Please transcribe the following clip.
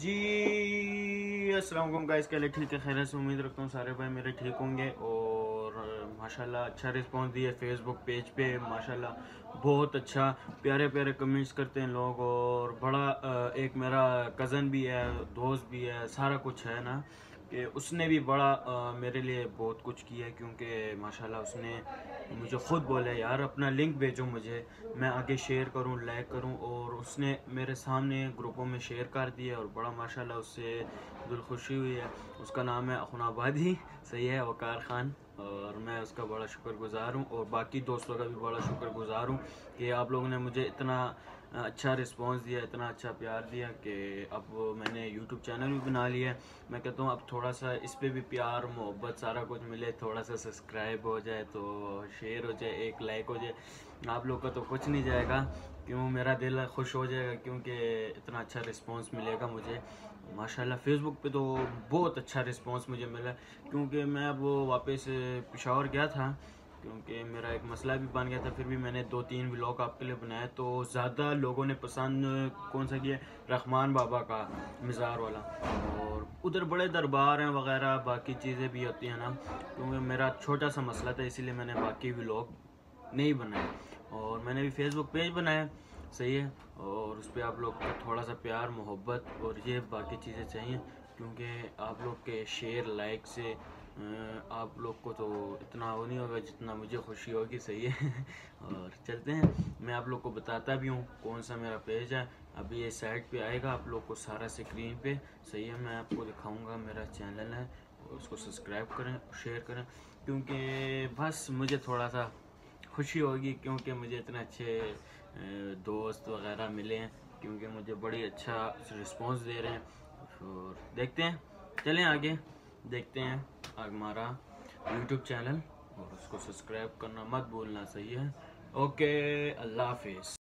जी Aslam guys के लिए ठीक है खैर से उम्मीद रखता हूँ सारे भाई मेरे ठीक होंगे और माशाल्लाह अच्छा रिस्पांस दिया फेसबुक पेज पे। माशाल्लाह बहुत अच्छा प्यारे प्यारे कमेंट्स करते हैं लोग और बड़ा एक मेरा कज़न भी है, दोस्त भी है, सारा कुछ है ना। कि उसने भी बड़ा आ, मेरे लिए बहुत कुछ किया क्योंकि माशाल्लाह उसने मुझे ख़ुद बोला यार अपना लिंक भेजो मुझे मैं आगे शेयर करूँ लाइक करूँ। और उसने मेरे सामने ग्रुपों में शेयर कर दिया और बड़ा माशाल्लाह उससे दिल खुशी हुई है। उसका नाम है अखनाबादी सही है वकार ख़ान। और मैं उसका बड़ा शुक्रगुजार हूँ और बाकी दोस्तों का भी बड़ा शुक्रगुजार हूँ कि आप लोगों ने मुझे इतना अच्छा रिस्पांस दिया, इतना अच्छा प्यार दिया कि अब मैंने यूट्यूब चैनल भी बना लिया मैं कहता हूँ, अब थोड़ा सा इस पर भी प्यार, मोहब्बत सारा कुछ मिले थोड़ा सा सब्सक्राइब हो जाए तो शेयर हो जाए, एक लाइक हो जाए, आप लोग का तो कुछ नहीं जाएगा। क्यों? मेरा दिल खुश हो जाएगा क्योंकि इतना अच्छा रिस्पांस मिलेगा मुझे। माशाल्लाह फेसबुक पे तो बहुत अच्छा रिस्पांस मुझे मिला, क्योंकि मैं अब वापस पिशावर गया था। क्योंकि मेरा एक मसला भी बन गया था, फिर भी मैंने दो तीन ब्लॉग आपके लिए बनाए तो ज़्यादा लोगों ने पसंद कौन सा किया? रहमान बाबा का, मज़ार वाला। और उधर बड़े दरबार हैं वगैरह, बाकी चीज़ें भी होती हैं ना, क्योंकि मेरा छोटा सा मसला था, इसीलिए मैंने बाकी ब्लॉग नहीं बनाए। और मैंने भी फेसबुक पेज बनाया, सही है, और उस पर आप लोग का थोड़ा सा प्यार, मोहब्बत और ये बाकी चीज़ें चाहिए, क्योंकि आप लोग के शेयर लाइक से आप लोग को तो इतना वो नहीं होगा जितना मुझे खुशी होगी, सही है। और चलते हैं। मैं आप लोग को बताता भी हूँ कौन सा मेरा पेज है। अभी ये साइड पे आएगा आप लोग को सारा स्क्रीन पे। सही है, मैं आपको दिखाऊँगा मेरा चैनल है उसको सब्सक्राइब करें शेयर करें। क्योंकि बस मुझे थोड़ा सा खुशी होगी क्योंकि मुझे इतने अच्छे दोस्त वगैरह मिले हैं क्योंकि मुझे बड़ी अच्छा रिस्पॉन्स दे रहे हैं। और देखते हैं। चलें आगे। देखते हैं। हमारा यूट्यूब चैनल और उसको सब्सक्राइब करना मत भूलना सही है? ओके अल्लाह हाफिज़।